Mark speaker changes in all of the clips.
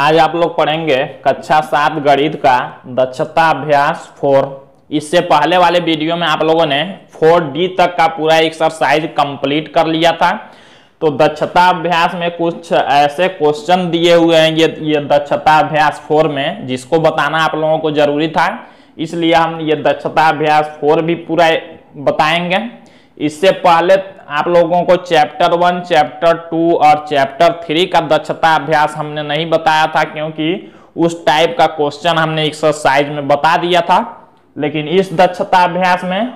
Speaker 1: आज आप लोग पढ़ेंगे कक्षा सात गणित का दक्षता अभ्यास फोर। इससे पहले वाले वीडियो में आप लोगों ने फोर डी तक का पूरा एक्सरसाइज कंप्लीट कर लिया था। तो दक्षता अभ्यास में कुछ ऐसे क्वेश्चन दिए हुए हैं ये ये दक्षता अभ्यास फोर में, जिसको बताना आप लोगों को ज़रूरी था। इसलिए हम ये दक्षता अभ्यास फोर भी पूरा बताएँगे। इससे पहले आप लोगों को चैप्टर वन, चैप्टर टू और चैप्टर थ्री का दक्षता अभ्यास हमने नहीं बताया था, क्योंकि उस टाइप का क्वेश्चन हमने एक्सरसाइज में बता दिया था। लेकिन इस दक्षता अभ्यास में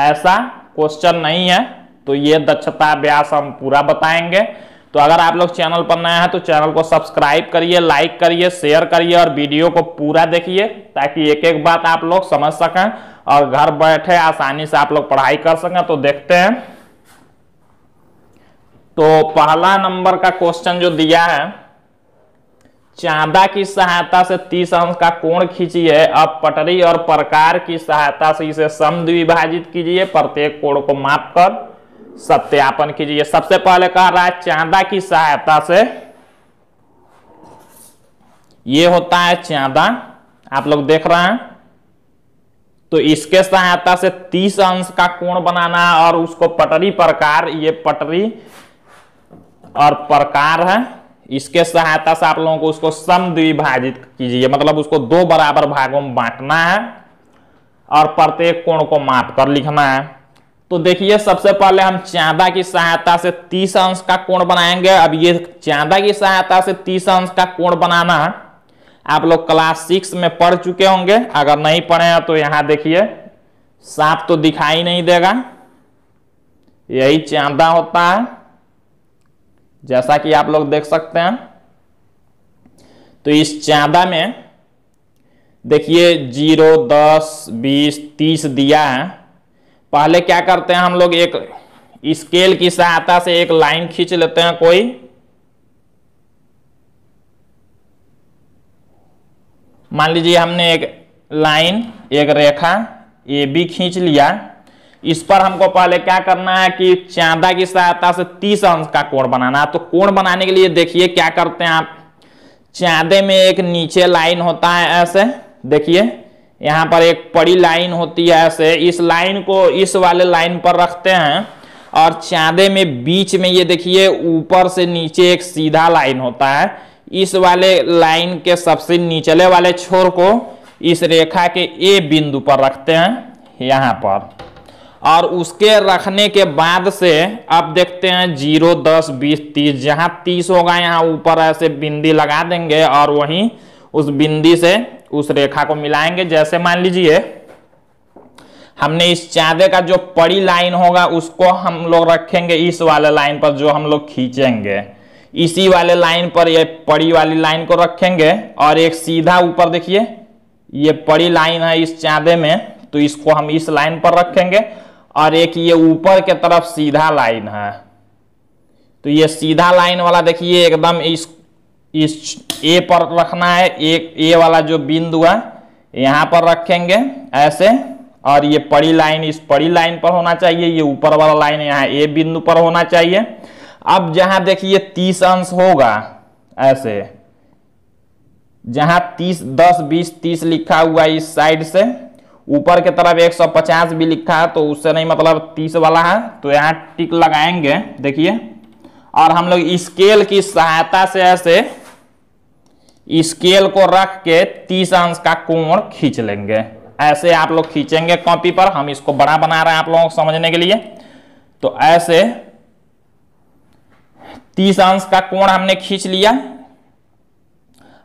Speaker 1: ऐसा क्वेश्चन नहीं है तो ये दक्षता अभ्यास हम पूरा बताएँगे। तो अगर आप लोग चैनल पर नया है तो चैनल को सब्सक्राइब करिए लाइक करिए शेयर करिए और वीडियो को पूरा देखिए, ताकि एक एक बात आप लोग समझ सकें और घर बैठे आसानी से आप लोग पढ़ाई कर सकें। तो देखते हैं। तो पहला नंबर का क्वेश्चन जो दिया है, चांदा की सहायता से 30 अंश का कोण खींचिए, अब पटरी और प्रकार की सहायता से इसे समद्विभाजित कीजिए, प्रत्येक कोण को माप कर सत्यापन कीजिए। सबसे पहले कह रहा है, चांदा की सहायता से ये होता है चांदा। आप लोग देख रहे हैं? तो इसके सहायता से 30 अंश का कोण बनाना और उसको पटरी प्रकार, ये पटरी और प्रकार है, इसके सहायता से आप लोगों को उसको समद्विभाजित कीजिए। मतलब उसको दो बराबर भागों में बांटना है और प्रत्येक कोण को माप कर लिखना है। तो देखिए, सबसे पहले हम चांदा की सहायता से 30 अंश का कोण बनाएँगे। अब ये चांदा की सहायता से 30 अंश का कोण बनाना आप लोग क्लास सिक्स में पढ़ चुके होंगे। अगर नहीं पढ़े हैं तो यहाँ देखिए, साफ़ तो दिखाई नहीं देगा। यही चांदा होता है। जैसा कि आप लोग देख सकते हैं तो इस चांदा में देखिए ज़ीरो, दस, बीस, तीस दिया है। पहले क्या करते हैं हम लोग, एक स्केल की सहायता से एक लाइन खींच लेते हैं कोई। मान लीजिए हमने एक लाइन, एक रेखा, ए बी खींच लिया। इस पर हमको पहले क्या करना है कि चांदा की सहायता से 30 अंश का कोण बनाना है। तो कोण बनाने के लिए देखिए क्या करते हैं आप। चांदे में एक नीचे लाइन होता है ऐसे, देखिए, यहाँ पर एक पड़ी लाइन होती है ऐसे। इस लाइन को इस वाले लाइन पर रखते हैं और चांदे में बीच में ये देखिए, ऊपर से नीचे एक सीधा लाइन होता है। इस वाले लाइन के सबसे निचले वाले छोर को इस रेखा के ए बिंदु पर रखते हैं, यहाँ पर। और उसके रखने के बाद से अब देखते हैं ज़ीरो, दस, बीस, तीस, जहाँ तीस होगा, यहाँ ऊपर ऐसे बिंदी लगा देंगे और वहीं उस बिंदी से उस रेखा को मिलाएँगे। जैसे मान लीजिए, हमने इस चांदे का जो पड़ी लाइन होगा, उसको हम लोग रखेंगे इस वाले लाइन पर जो हम लोग खींचेंगे। इसी वाले लाइन पर ये पड़ी वाली लाइन को रखेंगे और एक सीधा ऊपर देखिए, ये पड़ी लाइन है इस चांदे में तो इसको हम इस लाइन पर रखेंगे। और एक ये ऊपर के तरफ़ सीधा लाइन है। तो ये सीधा लाइन वाला देखिए, एकदम इस इस ए पर रखना है, एक, ए वाला जो बिंदु है, यहाँ पर रखेंगे ऐसे, और ये पड़ी लाइन, इस पड़ी लाइन पर होना चाहिए, ये ऊपर वाला लाइन यहाँ ए बिंदु पर होना चाहिए। अब जहाँ देखिए तीस अंश होगा, ऐसे, जहाँ तीस, दस, बीस, तीस लिखा हुआ इस साइड से ऊपर के तरफ़ 150 भी लिखा है तो उससे नहीं मतलब 30 वाला है तो यहाँ टिक लगाएँगे, देखिए। और हम लोग स्केल की सहायता से ऐसे स्केल को रख के 30 अंश का कोण खींच लेंगे। ऐसे आप लोग खींचेंगे कॉपी पर, हम इसको बड़ा बना रहे हैं आप लोगों को समझने के लिए। तो ऐसे 30 अंश का कोण हमने खींच लिया।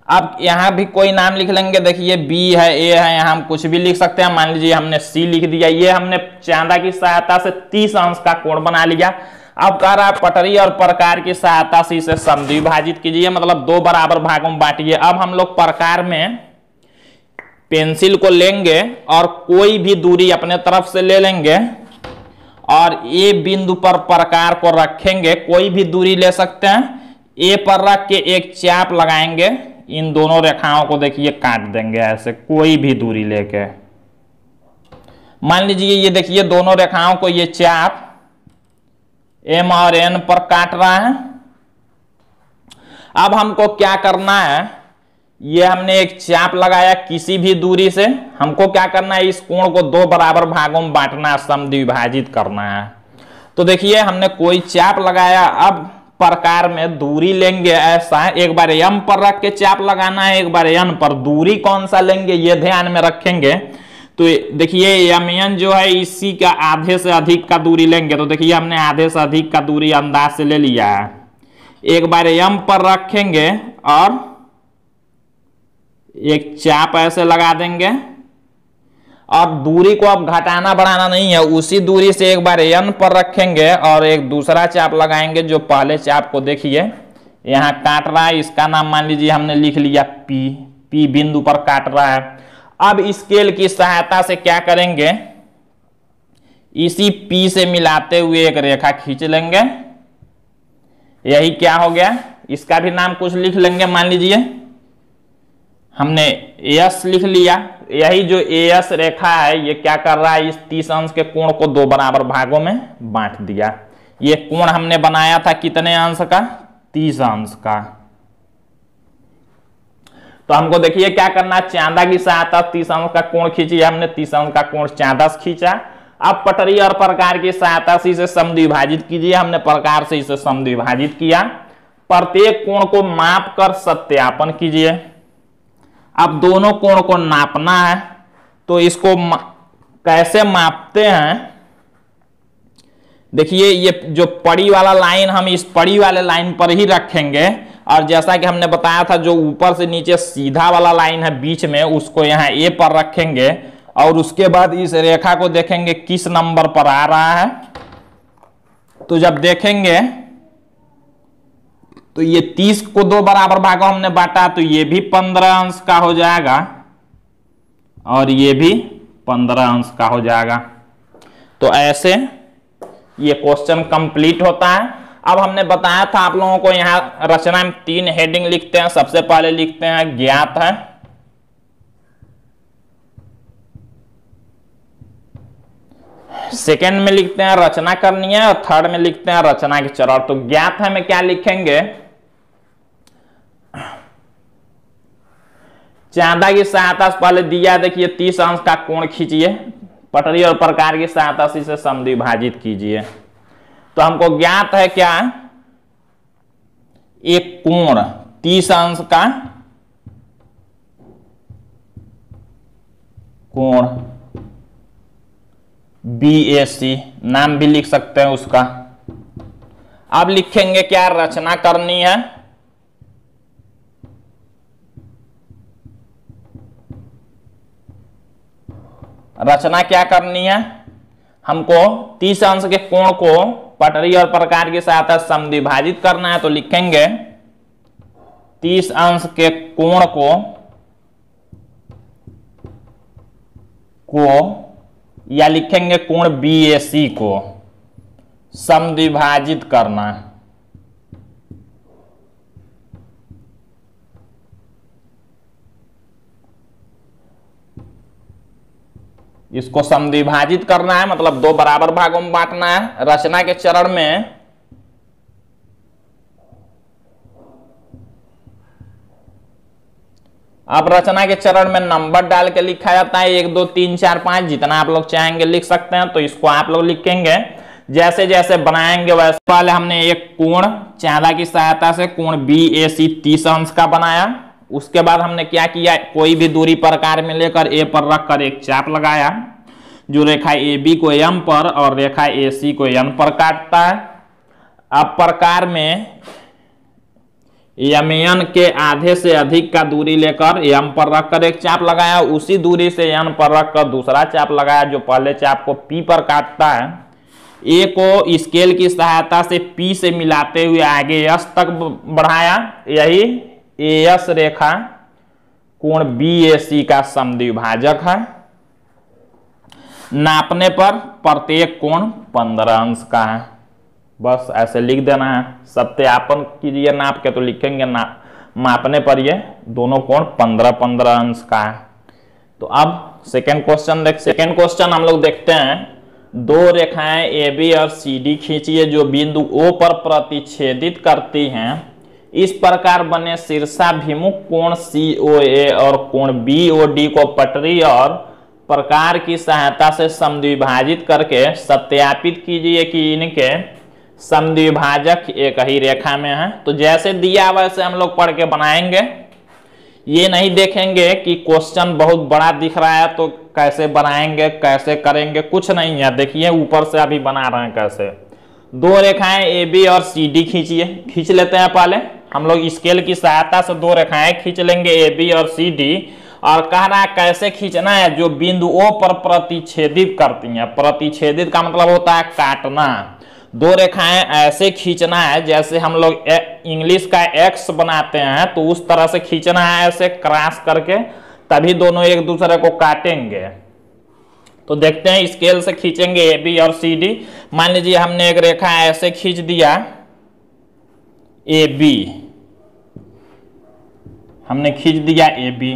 Speaker 1: अब यहाँ भी कोई नाम लिख लेंगे, देखिए बी है ए है, यहाँ हम कुछ भी लिख सकते हैं। मान लीजिए हमने सी लिख दिया, ये हमने चांदा की सहायता से 30 अंश का कोण बना लिया। अब कह रहा है पटरी और प्रकार की सहायता से इसे समद्विभाजित कीजिए मतलब दो बराबर भागों में बांटिए। अब हम लोग प्रकार में पेंसिल को लेंगे और कोई भी दूरी अपने तरफ़ से ले लेंगे और ए बिंदु पर प्रकार को रखेंगे। कोई भी दूरी ले सकते हैं। ए पर रख के एक चाप लगाएँगे। इन दोनों रेखाओं को देखिए काट देंगे ऐसे, कोई भी दूरी लेके। मान लीजिए ये देखिए, दोनों रेखाओं को ये चाप एम और एन पर काट रहा है। अब हमको क्या करना है? ये हमने एक चाप लगाया किसी भी दूरी से। हमको क्या करना है? इस कोण को दो बराबर भागों में बांटना, समद्विभाजित करना है। तो देखिए, हमने कोई चाप लगाया। अब प्रकार में दूरी लेंगे ऐसा एक बार यम पर रख के चाप लगाना है, एक बार यन पर। दूरी कौन सा लेंगे, ये ध्यान में रखेंगे। तो देखिए यमयन जो है, इसी का आधे से अधिक का दूरी लेंगे। तो देखिए, हमने आधे से अधिक का दूरी अंदाज से ले लिया है। एक बार यम पर रखेंगे और एक चाप ऐसे लगा देंगे। और दूरी को अब घटाना बढ़ाना नहीं है, उसी दूरी से एक बार एन पर रखेंगे और एक दूसरा चाप लगाएँगे जो पहले चाप को देखिए। यहाँ काट रहा है, इसका नाम मान लीजिए हमने लिख लिया पी पी बिंदु पर काट रहा है। अब स्केल की सहायता से क्या करेंगे? इसी पी से मिलाते हुए एक रेखा खींच लेंगे। यही क्या हो गया? इसका भी नाम कुछ लिख लेंगे, मान लीजिए। हमने एस लिख लिया। यही जो एस रेखा है, ये क्या कर रहा है? इस तीस अंश के कोण को दो बराबर भागों में बांट दिया। ये कोण हमने बनाया था कितने अंश का? तीस अंश का। तो हमको देखिए क्या करना चांदा की सहायता तीस अंश का कोण खींची, हमने तीस अंश का कोण चांदा से खींचा। अब पटरी और प्रकार की सहायता से इसे समद्विभाजित कीजिए। हमने प्रकार से इसे समद्विभाजित किया। प्रत्येक कोण को माप कर सत्यापन कीजिए। अब दोनों कोण को नापना है तो इसको मा, कैसे मापते हैं? देखिए ये जो पड़ी वाला लाइन हम इस पड़ी वाले लाइन पर ही रखेंगे और जैसा कि हमने बताया था जो ऊपर से नीचे सीधा वाला लाइन है बीच में उसको यहाँ ए पर रखेंगे और उसके बाद इस रेखा को देखेंगे किस नंबर पर आ रहा है। तो जब देखेंगे तो ये तीस को दो बराबर भागों, हमने बांटा तो ये भी पंद्रह अंश का हो जाएगा। और ये भी पंद्रह अंश का हो जाएगा। तो ऐसे ये क्वेश्चन कंप्लीट होता है। अब हमने बताया था आप लोगों को यहाँ रचना में तीन हेडिंग लिखते हैं। सबसे पहले लिखते हैं, ज्ञात है। सेकेंड में लिखते हैं, रचना करनी है। और थर्ड में लिखते हैं, रचना के चरण। तो ज्ञात है में क्या लिखेंगे? चांदा की सहायता से पहले दिया, देखिए, तीस अंश का कोण खींचिए। पटरी और प्रकार की सहायता से इसे समद्विभाजित कीजिए। तो हमको ज्ञात है क्या? एक कोण, तीस अंश का कोण बी ए सी नाम भी लिख सकते हैं उसका। अब लिखेंगे क्या रचना करनी है? रचना क्या करनी है? हमको तीस अंश के कोण को पटरी और प्रकार की सहायता समद्विभाजित करना है तो लिखेंगे, तीस अंश के कोण को को, या लिखेंगे कोण बी को समद्विभाजित करना इसको समद्विभाजित करना है मतलब दो बराबर भागों में बांटना है, रचना के चरण में। अब रचना के चरण में नंबर डाल के लिखा जाता है, एक, दो, तीन, चार, पाँच, जितना आप लोग चाहेंगे लिख सकते हैं तो इसको आप लोग लिखेंगे। जैसे जैसे बनाएँगे, वैसे पहले हमने एक कोण, चांदा की सहायता से कोण बी ए सी तीस अंश का बनाया। उसके बाद हमने क्या किया? कोई भी दूरी प्रकार में लेकर ए पर रखकर एक चाप लगाया, जो रेखा ए बी को एम पर और रेखा ए सी को एन पर काटता है। अब प्रकार में एम एन के आधे से अधिक का दूरी लेकर एम पर रखकर एक चाप लगाया, उसी दूरी से एन पर रखकर दूसरा चाप लगाया, जो पहले चाप को पी पर काटता है। ए को स्केल की सहायता से पी से मिलाते हुए आगे यश तक बढ़ाया, यही एस रेखा कोण बी ए सी का समद्विभाजक है। नापने पर प्रत्येक कोण पंद्रह अंश का है। बस ऐसे लिख देना है। सत्यापन कीजिए नाप के तो लिखेंगे ना। मापने पर ये दोनों कोण पंद्रह पंद्रह अंश का है। तो अब सेकेंड क्वेश्चन देख सेकेंड क्वेश्चन हम लोग देखते हैं। दो रेखाएँ ए बी और सी डी खींचिए जो बिंदु ओ पर प्रतिच्छेदित करती हैं। इस प्रकार बने शीर्षाभिमुख कोण सी ओ ए और कोण बी ओ डी को पटरी और प्रकार की सहायता से समद्विभाजित करके सत्यापित कीजिए कि इनके समद्विभाजक एक ही रेखा में है। तो जैसे दिया, वैसे हम लोग पढ़ के बनाएँगे। ये नहीं देखेंगे कि क्वेश्चन बहुत बड़ा दिख रहा है तो कैसे बनाएँगे, कैसे करेंगे, कुछ नहीं है। देखिए, ऊपर से अभी बना रहे हैं कैसे। दो रेखाएँ ए बी और सी डी खींचिए। खींच लेते हैं पहले। हम लोग स्केल की सहायता से दो रेखाएँ खींच लेंगे ए बी और सी डी और कह रहा है कैसे खींचना है, जो बिंदु ओ पर प्रतिच्छेदित करती हैं। प्रतिच्छेदित का मतलब होता है काटना। दो रेखाएँ ऐसे खींचना है, जैसे हम लोग इंग्लिश का एक्स बनाते हैं तो उस तरह से खींचना है, ऐसे क्रॉस करके, तभी दोनों एक दूसरे को काटेंगे। तो देखते हैं स्केल से खींचेंगे ए बी और सी डी मान लीजिए हमने एक रेखा ऐसे खींच दिया ए बी हमने खींच दिया ए बी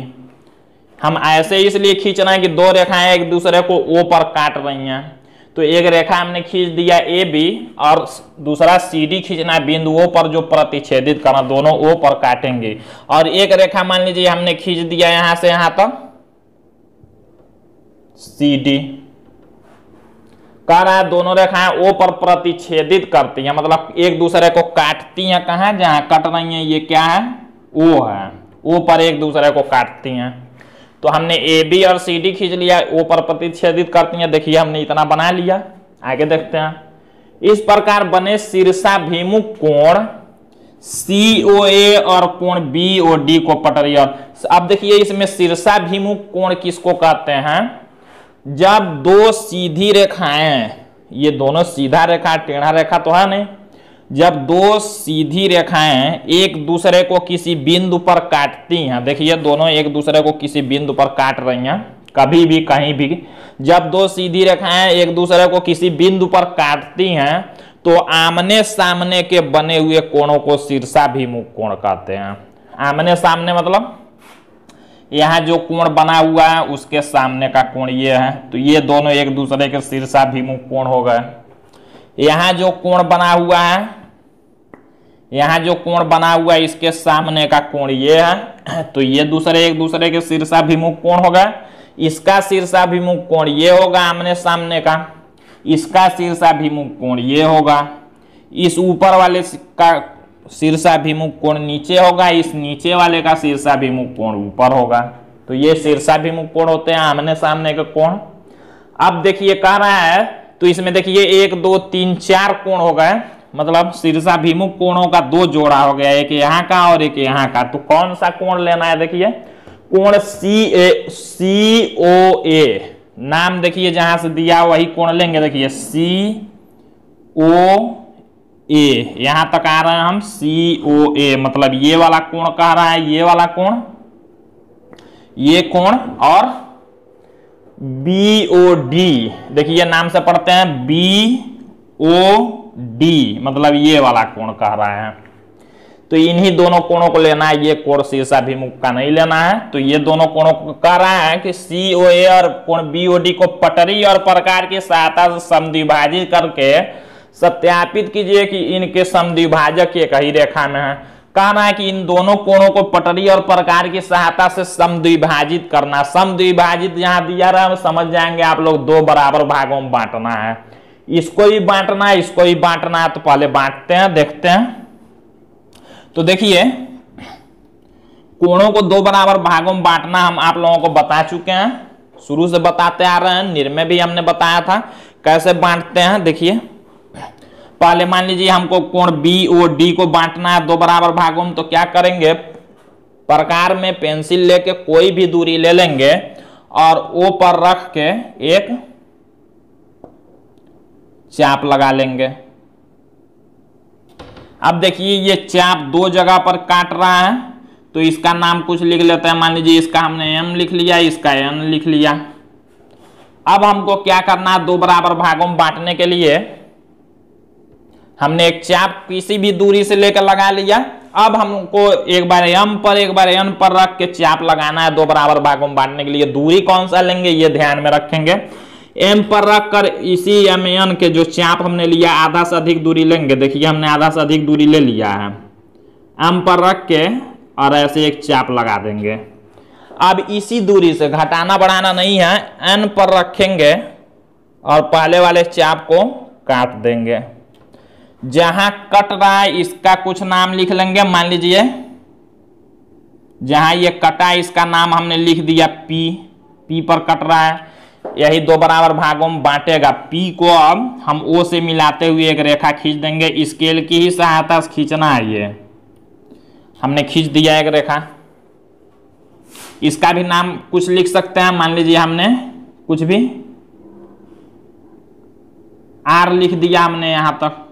Speaker 1: हम ऐसे इसलिए खींच रहे हैं कि दो रेखाएँ एक दूसरे को ओ पर काट रही हैं। तो एक रेखा हमने खींच दिया ए बी और दूसरा सी डी खींचना है बिंदु ओ पर जो प्रतिच्छेदित करना, दोनों ओ पर काटेंगे। और एक रेखा मान लीजिए हमने खींच दिया यहाँ से, यहाँ तक। सी डी कह रहा है दोनों रेखाएँ ओ पर प्रतिच्छेदित करती हैं मतलब एक दूसरे को काटती हैं कहा? जहाँ कट रही हैं, ये क्या है? ओ है। ओ पर एक दूसरे को काटती हैं। तो हमने ए बी और सी डी खींच लिया ओ पर प्रतिच्छेदित करती हैं। देखिए, हमने इतना बना लिया। आगे देखते हैं। इस प्रकार बने शीर्षाभिमुख कोण सी ओ ए और कोण बी ओ डी को पटरी और। अब देखिए, इसमें शीर्षाभिमुख कोण किसको कहते हैं? जब दो सीधी रेखाएँ, ये दोनों सीधा रेखा, टेढ़ा रेखा तो है नहीं जब दो सीधी रेखाएँ एक दूसरे को किसी बिंदु पर काटती हैं, देखिए दोनों एक दूसरे को किसी बिंदु पर काट रही हैं, कभी भी, कहीं भी। जब दो सीधी रेखाएँ एक दूसरे को किसी बिंदु पर काटती हैं तो आमने सामने के बने हुए कोणों को शीर्षाभिमुख कोण कहते हैं। आमने सामने मतलब? यहाँ जो कोण बना हुआ है, उसके सामने का कोण ये है तो ये दोनों एक दूसरे के शीर्षाभिमुख कोण हो गए। यहाँ जो कोण बना हुआ है यहाँ जो कोण बना हुआ है, इसके सामने का कोण ये है। तो ये दूसरे, एक दूसरे के शीर्षाभिमुख कोण होगा। इसका शीर्षाभिमुख कोण ये होगा आमने सामने का। इसका शीर्षाभिमुख कोण ये होगा। इस ऊपर वाले का शीर्षाभिमुख कोण नीचे होगा, इस नीचे वाले का शीर्षाभिमुख कोण ऊपर होगा। तो ये शीर्षाभिमुख कोण होते हैं, आमने सामने के कोण। अब देखिए, कह रहा है तो इसमें देखिए, एक, दो, तीन, चार कोण हो गए मतलब शीर्षाभिमुख कोणों का दो जोड़ा हो गया, एक यहाँ का और एक यहाँ का। तो कौन सा कोण लेना है देखिए, कोण सी ए सी ओ ए नाम देखिए जहाँ से दिया, वही कोण लेंगे देखिए सी ओ ए यहाँ तक आ रहे हैं हम सी ओ ए मतलब ये वाला कोण कह रहा है, ये वाला कोण, ये कोण और बी ओ डी देखिए नाम से पढ़ते हैं बी ओ डी मतलब ये वाला कोण कह रहा है। तो इन्हीं दोनों कोणों को लेना है, ये कोण शीर्षाभिमुख का नहीं लेना है। तो ये दोनों कोणों को कह रहा है कि सी ओ ए और कोण बी ओ डी को पटरी और प्रकार की सहायता से समद्विभाजित करके सत्यापित कीजिए कि इनके समद्विभाजक एक ही रेखा में है। कहना है कि इन दोनों कोणों को पटरी और प्रकार की सहायता से समद्विभाजित करना समद्विभाजित यहाँ दिया रहा है, समझ जाएँगे आप लोग दो बराबर भागों में बांटना है। इसको भी बांटना है, इसको भी बांटना है तो पहले बांटते हैं, देखते हैं। तो देखिए, कोणों को दो बराबर भागों में बांटना हम आप लोगों को बता चुके हैं। शुरू से बताते आ रहे हैं, निर्णय भी हमने बताया था। कैसे बांटते हैं, देखिए। पहले मान लीजिए हमको कोण बी ओ डी को बांटना है दो बराबर भागों में तो क्या करेंगे? प्रकार में पेंसिल लेके कोई भी दूरी ले लेंगे और ओ पर रख के एक चाप लगा लेंगे। अब देखिए, ये चाप दो जगह पर काट रहा है तो इसका नाम कुछ लिख लेते हैं। मान लीजिए, इसका हमने एम लिख लिया, इसका एन लिख लिया। अब हमको क्या करना है? दो बराबर भागों में बांटने के लिए हमने एक चाप किसी भी दूरी से लेकर लगा लिया। अब हमको एक बार एम पर, एक बार एन पर रख के चाप लगाना है दो बराबर भागों में बांटने के लिए। दूरी कौन सा लेंगे, ये ध्यान में रखेंगे। एम पर रख कर इसी एम एन के जो चाप हमने लिया, आधा से अधिक दूरी लेंगे। देखिए, हमने आधा से अधिक दूरी ले लिया है। एम पर रख के और ऐसे एक चाप लगा देंगे। अब इसी दूरी से घटाना बढ़ाना नहीं है एन पर रखेंगे और पहले वाले चाप को काट देंगे। जहाँ कट रहा है, इसका कुछ नाम लिख लेंगे। मान लीजिए, जहाँ ये कटा इसका नाम हमने लिख दिया पी पी पर कट रहा है। यही दो बराबर भागों में बांटेगा। पी को अब हम ओ से मिलाते हुए एक रेखा खींच देंगे। स्केल की ही सहायता से खींचना है ये। हमने खींच दिया एक रेखा। इसका भी नाम कुछ लिख सकते हैं। मान लीजिए हमने कुछ भी। आर लिख दिया हमने यहाँ तक।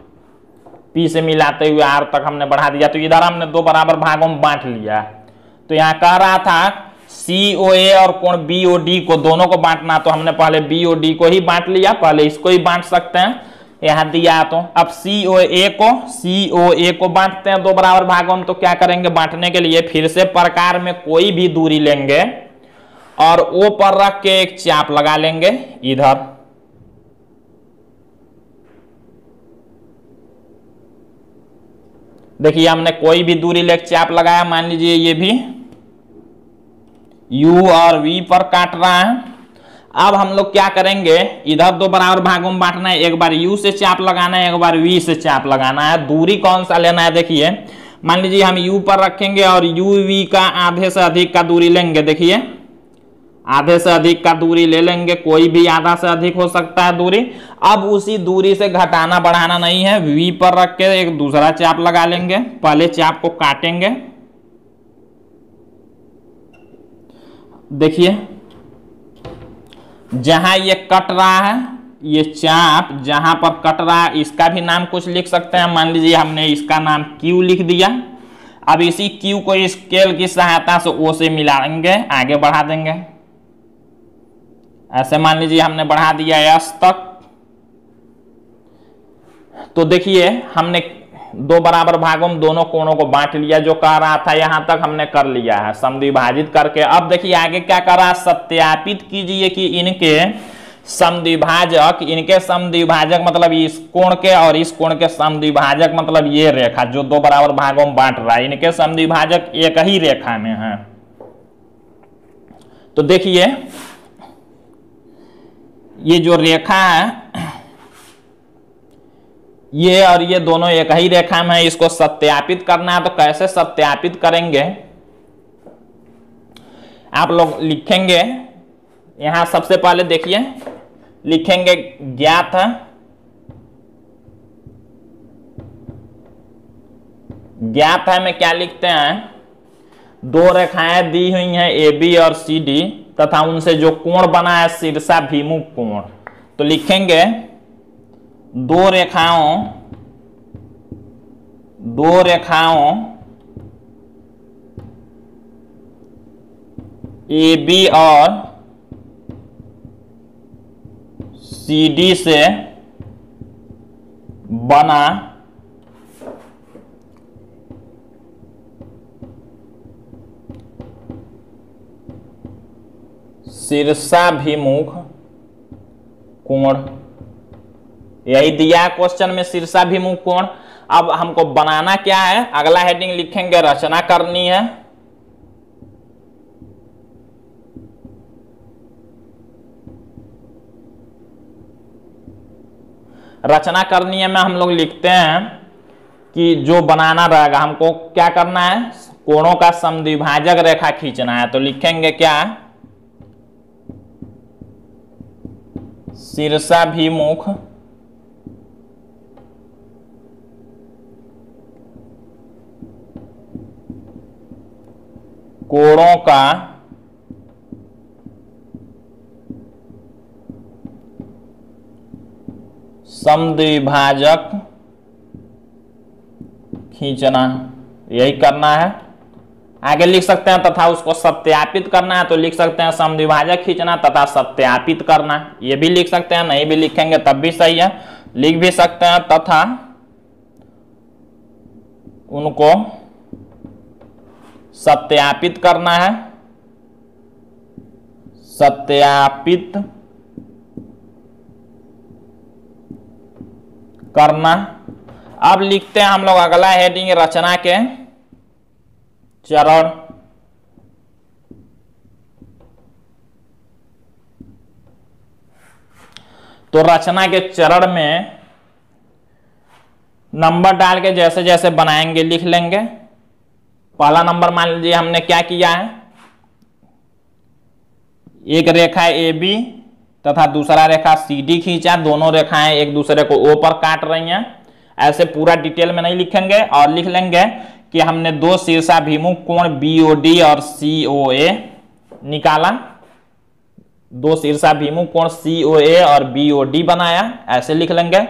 Speaker 1: पी से मिलाते हुए आर तक हमने बढ़ा दिया। तो इधर हमने दो बराबर भागों में बांट लिया। तो यहाँ कह रहा था सी ओ ए और कोण बी ओ डी को दोनों को बांटना तो हमने पहले बी ओ डी को ही बांट लिया, पहले इसको ही बांट सकते हैं। यहाँ दिया तो अब सी ओ ए को सी ओ ए को बांटते हैं दो बराबर भागों में तो क्या करेंगे बांटने के लिए? फिर से प्रकार में कोई भी दूरी लेंगे और ओ पर रख के एक चाप लगा लेंगे, इधर। देखिए, हमने कोई भी दूरी लेके चाप लगाया, मान लीजिए ये भी u और v पर काट रहा है। अब हम लोग क्या करेंगे? इधर दो बराबर भागों में बांटना है। एक बार यू से चाप लगाना है, एक बार वी से चाप लगाना है। दूरी कौन सा लेना है? देखिए, मान लीजिए हम यू पर रखेंगे और यू वी का आधे से अधिक का दूरी लेंगे। देखिए, आधे से अधिक का दूरी ले लेंगे। कोई भी आधा से अधिक हो सकता है दूरी। अब उसी दूरी से घटाना, बढ़ाना नहीं है। वी पर रख के एक दूसरा चाप लगा लेंगे। पहले चाप को काटेंगे। देखिए, जहाँ ये कट रहा है, ये चाप जहाँ पर कट रहा है, इसका भी नाम कुछ लिख सकते हैं। मान लीजिए हमने इसका नाम Q लिख दिया। अब इसी Q को स्केल की सहायता से O से मिलाएँगे, आगे बढ़ा देंगे। ऐसे मान लीजिए हमने बढ़ा दिया यस तक। तो देखिए, हमने दो बराबर भागों में दोनों कोणों को बांट लिया, जो कह रहा था, यहाँ तक हमने कर लिया है। समद्विभाजित करके। अब देखिए, आगे क्या कर रहा है? सत्यापित कीजिए कि इनके समद्विभाजक इनके समद्विभाजक मतलब इस कोण के और इस कोण के समद्विभाजक मतलब ये रेखा, जो दो बराबर भागों में बांट रहा है। इनके समद्विभाजक एक ही रेखा में है। तो देखिए, ये जो रेखा है ये और ये दोनों एक ही रेखा में है, इसको सत्यापित करना है तो कैसे सत्यापित करेंगे? आप लोग लिखेंगे, यहाँ सबसे पहले देखिए, लिखेंगे ज्ञात। ज्ञात है में क्या लिखते हैं? दो रेखाएँ दी हुई हैं ए बी और सी डी तथा उनसे जो कोण बना है शीर्षाभिमुख कोण। तो लिखेंगे दो रेखाओं दो रेखाओं ए बी और सी डी से बना शीर्षाभिमुख कोण यही दिया है क्वेश्चन में शीर्षाभिमुख कोण। अब हमको बनाना क्या है? अगला हेडिंग लिखेंगे, रचना करनी है। रचना करनी है में हम लोग लिखते हैं कि जो बनाना रहेगा, हमको क्या करना है? कोणों का समद्विभाजक रेखा खींचना है। तो लिखेंगे क्या? शीर्षाभिमुख कोणों का समद्विभाजक खींचना। यही करना है। आगे लिख सकते हैं तथा उसको सत्यापित करना है तो लिख सकते हैं समद्विभाजक खींचना तथा सत्यापित करना। ये भी लिख सकते हैं, नहीं भी लिखेंगे तब भी सही है। लिख भी सकते हैं तथा उनको सत्यापित करना है। सत्यापित करना। अब लिखते हैं हम लोग अगला हेडिंग रचना के चरण। तो रचना के चरण में नंबर डाल के जैसे जैसे बनाएँगे, लिख लेंगे। पहला नंबर मान लीजिए हमने क्या किया है? एक रेखा ए बी तथा दूसरा रेखा सी डी खींचा। दोनों रेखाएँ एक दूसरे को ओ पर काट रही हैं। ऐसे पूरा डिटेल में नहीं लिखेंगे और लिख लेंगे कि हमने दो शीर्षाभिमुख कोण बी ओ डी और सी ओ ए निकाला। दो शीर्षाभिमुख कोण सी ओ ए और बी ओ डी बनाया। ऐसे लिख लेंगे।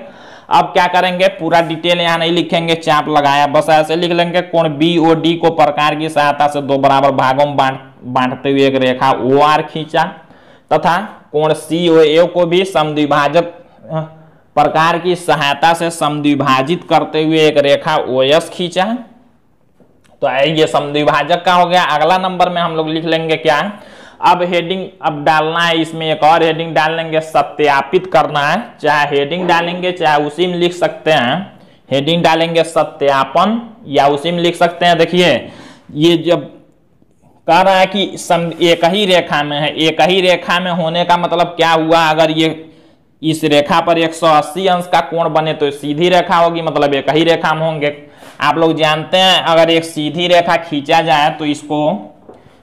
Speaker 1: अब क्या करेंगे? पूरा डिटेल यहाँ नहीं लिखेंगे, चाप लगाया, बस ऐसे लिख लेंगे, कोण बी ओ डी को प्रकार की सहायता से दो बराबर भागों में बांट, बांटते हुए एक रेखा ओ आर खींचा, तथा कोण सी ओ ए को भी समद्विभाजक प्रकार की सहायता से समद्विभाजित करते हुए एक रेखा ओ एस खींचा। तो ये समद्विभाजक का हो गया। अगला नंबर में हम लोग लिख लेंगे क्या? अब हेडिंग अब डालना है इसमें एक और हेडिंग डाल लेंगे सत्यापित करना है। चाहे हेडिंग डालेंगे, चाहे उसी में लिख सकते हैं। हेडिंग डालेंगे सत्यापन, या उसी में लिख सकते हैं। देखिए, ये जब कह रहा है कि सम एक ही रेखा में है। एक ही रेखा में होने का मतलब क्या हुआ? अगर ये, इस रेखा पर 180 अंश का कोण बने तो सीधी रेखा होगी। मतलब एक ही रेखा में होंगे। आप लोग जानते हैं, अगर एक सीधी रेखा खींचा जाए तो इसको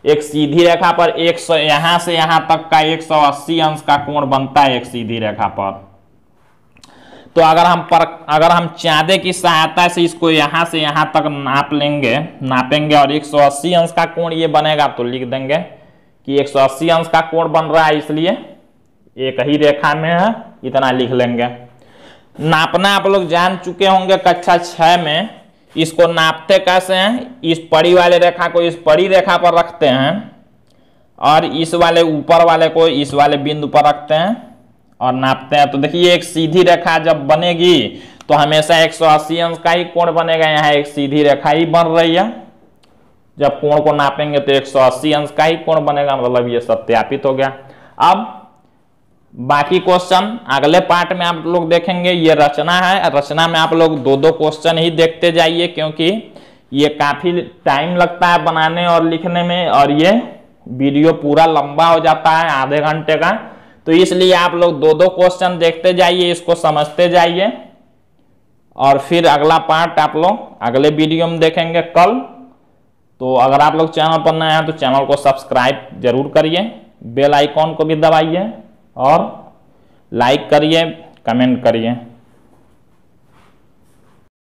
Speaker 1: एक सीधी रेखा पर एक सौ, यहाँ से यहाँ तक का 180 अंश का कोण बनता है एक सीधी रेखा पर। तो अगर हम पर, अगर हम चांदे की सहायता से इसको यहाँ से यहाँ तक नाप लेंगे, नापेंगे और 180 अंश का कोण ये बनेगा तो लिख देंगे कि 180 अंश का कोण बन रहा है इसलिए एक ही रेखा में है, इतना लिख लेंगे। नापना आप लोग जान चुके होंगे कक्षा छह में इसको नापते कैसे हैं? इस पड़ी वाले रेखा को इस पड़ी रेखा पर रखते हैं और इस वाले ऊपर वाले को इस वाले बिंदु पर रखते हैं और नापते हैं। तो देखिए, एक सीधी रेखा जब बनेगी तो हमेशा 180 अंश का ही कोण बनेगा। यहाँ एक सीधी रेखा ही बन रही है। जब कोण को नापेंगे तो 180 अंश का ही कोण बनेगा। मतलब ये सत्यापित हो गया। अब बाकी क्वेश्चन अगले पार्ट में आप लोग देखेंगे, ये रचना है। रचना में आप लोग दो दो क्वेश्चन ही देखते जाइए, क्योंकि ये काफ़ी टाइम लगता है बनाने और लिखने में, और ये वीडियो पूरा लंबा हो जाता है, आधे घंटे का। तो इसलिए आप लोग दो दो क्वेश्चन देखते जाइए, इसको समझते जाइए। और फिर अगला पार्ट आप लोग, अगले वीडियो में देखेंगे कल। तो अगर आप लोग चैनल पर नए हैं तो चैनल को सब्सक्राइब ज़रूर करिए। बेल आइकॉन को भी दबाइए। और लाइक करिए कमेंट करिए।